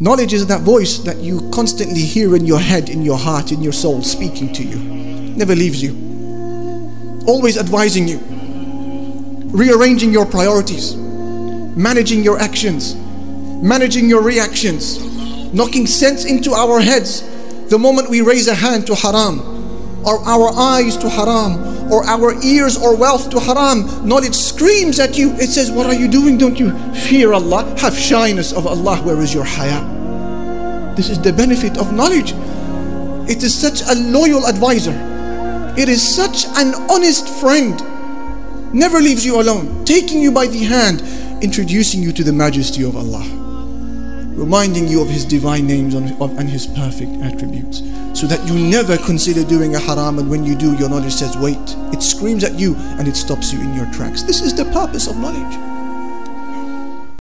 Knowledge is that voice that you constantly hear in your head, in your heart, in your soul, speaking to you. Never leaves you. Always advising you. Rearranging your priorities. Managing your actions. Managing your reactions. Knocking sense into our heads the moment we raise a hand to haram. Or our eyes to haram or our ears or wealth to haram. Knowledge screams at you. It says, What are you doing? Don't you fear Allah? Have shyness of Allah. Where is your haya? This is the benefit of knowledge. It is such a loyal advisor. It is such an honest friend. Never leaves you alone, taking you by the hand, introducing you to the majesty of Allah, reminding you of His divine names and His perfect attributes so that you never consider doing a haram and when you do your knowledge says wait. It screams at you and it stops you in your tracks. This is the purpose of knowledge